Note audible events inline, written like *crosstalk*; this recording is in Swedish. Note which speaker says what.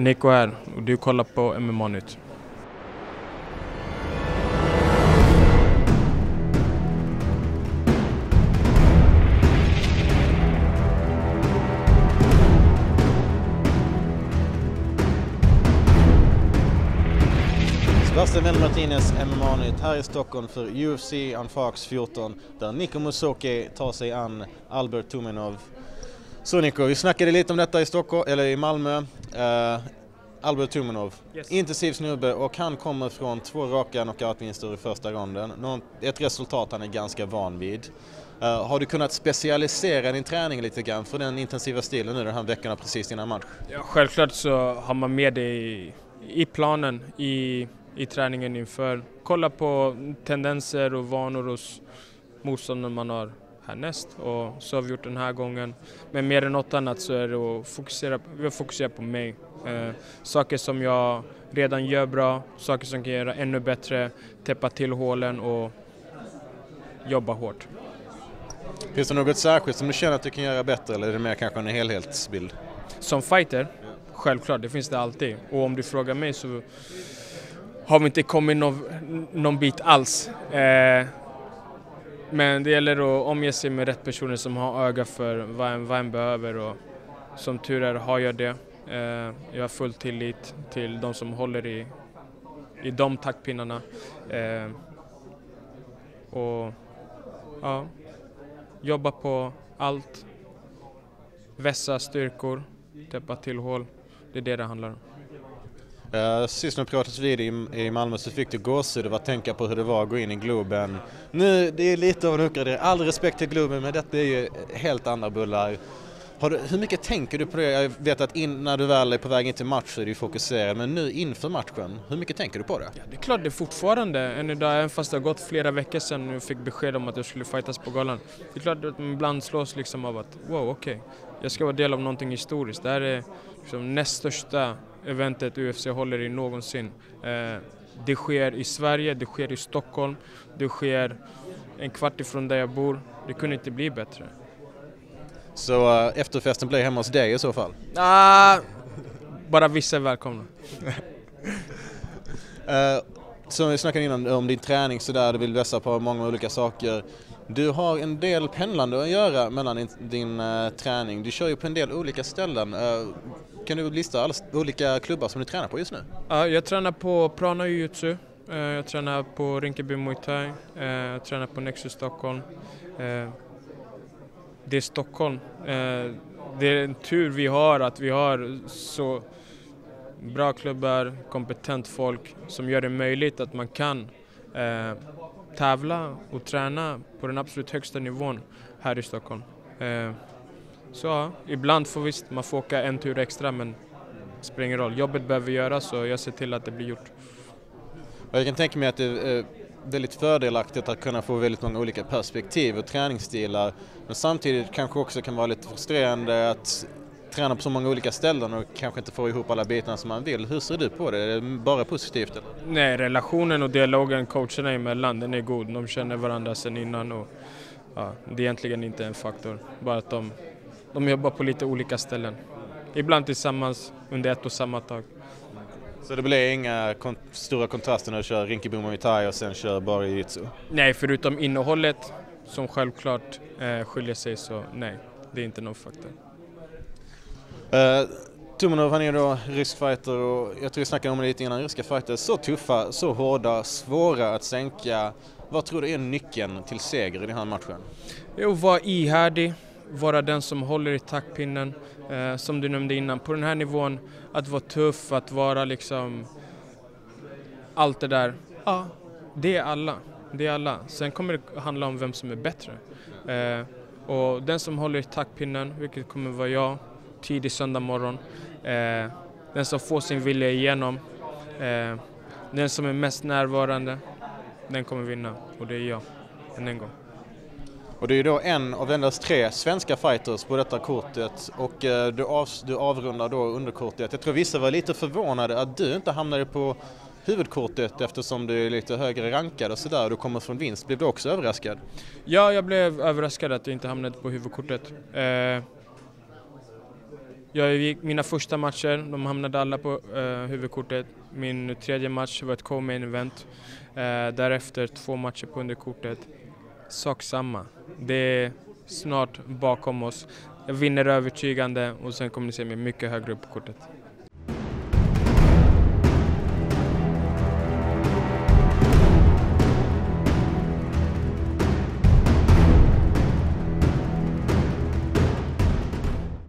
Speaker 1: Nico här och du kollar på MMA-nytt.
Speaker 2: Sebastian Wendel Martinez, MMA-nytt här i Stockholm för UFC on Fox 14 där Nico Musoke tar sig an Albert Tumenov. Så Nico, vi snackade lite om detta i Stockholm, eller i Malmö. Uh, Albert Tumenov,
Speaker 1: Yes.
Speaker 2: intensiv snubbe och han kommer från två raka knockoutvinster i första ronden. Nå- Ett resultat han är ganska van vid. Eh, har du kunnat specialisera din träning lite grann för den intensiva stilen nu den här veckorna precis innan match?
Speaker 1: Ja, självklart så har man med det i, i planen, i, i träningen inför. Kolla på tendenser och vanor hos motståndaren man har härnäst och så har vi gjort den här gången. Men mer än något annat så är det att fokusera, vi har fokuserat på mig. Eh, saker som jag redan gör bra, saker som kan göra ännu bättre, täppa till hålen och jobba hårt.
Speaker 2: Finns det något särskilt som du känner att du kan göra bättre eller är det mer kanske en helhetsbild?
Speaker 1: Som fighter, självklart, det finns det alltid. Och om du frågar mig så har vi inte kommit någon, någon bit alls. Eh, men det gäller att omge sig med rätt personer som har öga för vad en, vad en behöver och som tur är har jag det. Eh, jag har full tillit till de som håller i, i de taktpinnarna. Eh, och ja, jobba på allt. Vässa styrkor, täppa till hål. Det är det det handlar om.
Speaker 2: Uh, sist när vi pratades vid i, i Malmö så fick du gåshud av att tänka på hur det var att gå in i Globen. Nu, det är lite av en uppgradering. All respekt till Globen men detta är ju helt andra bullar. Har du, hur mycket tänker du på det? Jag vet att in, när du väl är på väg in till match så är du fokuserad men nu inför matchen, hur mycket tänker du på det?
Speaker 1: Ja, det är klart det är fortfarande än idag, även fast det har gått flera veckor sedan jag fick besked om att jag skulle fightas på galan. Det är klart att man ibland slås liksom av att wow, okej, jag ska vara del av någonting historiskt. Det här är liksom näst största eventet UFC håller i någonsin. Eh, det sker i Sverige, det sker i Stockholm, det sker en kvart ifrån där jag bor. Det kunde inte bli bättre.
Speaker 2: Så uh, efterfesten blir hemma hos dig i så fall?
Speaker 1: Ah, bara vissa är välkomna.
Speaker 2: Uh, *laughs* som vi snackade innan om din träning sådär, du vill vässa på många olika saker. Du har en del pendlande att göra mellan din, din uh, träning. Du kör ju på en del olika ställen. Uh, kan du lista alla olika klubbar som du tränar på just nu?
Speaker 1: Ja, jag tränar på Prana Jiu-Jitsu, eh, jag tränar på Rinkeby Muay Thai, eh, jag tränar på Nexus Stockholm. Det är Stockholm. Eh, Det är en tur vi har att vi har så bra klubbar, kompetent folk som gör det möjligt att man kan eh, tävla och träna på den absolut högsta nivån här i Stockholm. Eh, Så ja, ibland får visst man får åka en tur extra men det spelar ingen roll. Jobbet behöver göras och jag ser till att det blir gjort.
Speaker 2: Jag kan tänka mig att det väldigt fördelaktigt att kunna få väldigt många olika perspektiv och träningsstilar. Men samtidigt kanske också kan vara lite frustrerande att träna på så många olika ställen och kanske inte få ihop alla bitarna som man vill. Hur ser du på det? Är det bara positivt? Eller?
Speaker 1: Nej, relationen och dialogen coacherna emellan, den är god. De känner varandra sedan innan och ja, det är egentligen inte en faktor. Bara att de, de jobbar på lite olika ställen. Ibland tillsammans under ett och samma tag.
Speaker 2: Så det blir inga kon- stora kontraster när du kör Rinkeby Muay Thai och sen kör bara jitsu?
Speaker 1: Nej, förutom innehållet som självklart eh, skiljer sig så nej, det är inte någon faktor.
Speaker 2: Uh, Tumenov han är då rysk fighter och jag tror vi snackade om det lite innan, ryska fighters så tuffa, så hårda, svåra att sänka. Vad tror du är nyckeln till seger i den här matchen?
Speaker 1: Jo, var ihärdig, vara den som håller i taktpinnen. Eh, som du nämnde innan, på den här nivån, att vara tuff, att vara liksom allt det där. Ja, det är alla. Det är alla. Sen kommer det handla om vem som är bättre. Eh, och den som håller i taktpinnen, vilket kommer vara jag, tidig söndag morgon. Eh, den som får sin vilja igenom. Eh, den som är mest närvarande, den kommer vinna. Och det är jag, än en gång.
Speaker 2: Och det är ju då en av endast tre svenska fighters på detta kortet och eh, du, av, du avrundar då underkortet. Jag tror vissa var lite förvånade att du inte hamnade på huvudkortet eftersom du är lite högre rankad och sådär och du kommer från vinst. Blev du också överraskad?
Speaker 1: Ja, jag blev överraskad att jag inte hamnade på huvudkortet. Eh, Jag gick mina första matcher, de hamnade alla på eh, huvudkortet. Min tredje match var ett co-main event. Eh, därefter två matcher på underkortet. Sak samma. Det är snart bakom oss. Jag vinner övertygande och sen kommer ni se mig mycket högre upp på kortet.